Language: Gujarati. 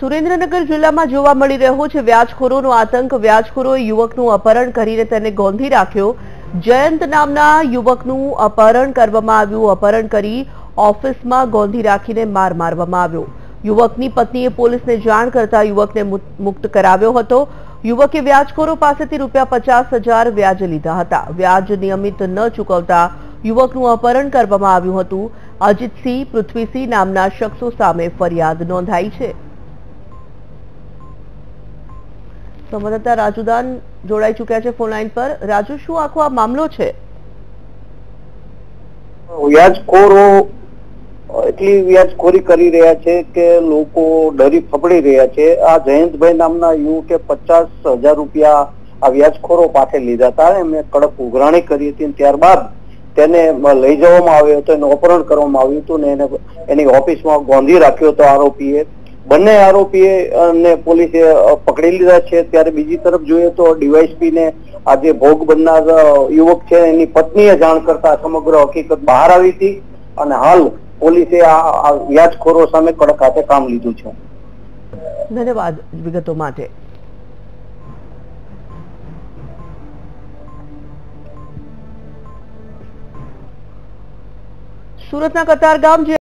સુરેન્દ્રનગર જિલ્લામાં જોવા મળી રહ્યો છે વ્યાજખોરોનો આતંક. વ્યાજખોરોએ યુવકનું અપહરણ કરીને તેને ગોંધી રાખ્યો. જયંત નામના યુવકનું અપહરણ કરવામાં આવ્યું. અપહરણ કરી ઓફિસમાં ગોંધી રાખીને માર મારવામાં આવ્યો. યુવકની પત્નીએ પોલીસને જાણ કરતા યુવકને મુક્ત કરાવ્યો હતો. યુવકે વ્યાજખોરો પાસેથી રૂપિયા પચાસ હજાર વ્યાજ લીધા હતા. વ્યાજ નિયમિત ન ચૂકવતા યુવકનું અપહરણ કરવામાં આવ્યું હતું. અજીતસિંહ પૃથ્વીસિંહ નામના શખ્સો સામે ફરિયાદ નોંધાઈ છે. સંવાદદાતા રાજુદાન જોડાઈ ચુક્યા છે ફોનલાઈન પર. રાજુ, શું આખો આ મામલો છે? વ્યાજખોરો એટલી વ્યાજખોરી કરી રહ્યા છે કે લોકો ડરી ફફડી રહ્યા છે. આ જયંતભાઈ નામના યુવકે પચાસ હજાર રૂપિયા આ વ્યાજખોરો પાસે લીધા હતા. એમને કડક ઉઘરાણી કરી હતી ત્યારબાદ તેને લઈ જવામાં આવ્યો હતો, એનું અપહરણ કરવામાં આવ્યું હતું ને એને એની ઓફિસમાં ગોંધી રાખ્યો હતો આરોપીએ. બંને આરોપીએ પોલીસે પકડી લીધા છે. ત્યારે બીજી તરફ જોઈએ તો ડીવાયસપી ને આજે ભોગ બનનાર યુવક છે. એની પત્નીએ જાણ કરતા સમગ્ર હકીકત બહાર આવી હતી અને હાલ પોલીસે આ વ્યાજખોરો સામે કડક હાથે કામ લીધું છે. ધન્યવાદ વિગતો માટે. સુરતના કતારગામ જે